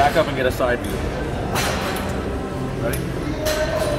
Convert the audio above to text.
back up and get a side view. Ready?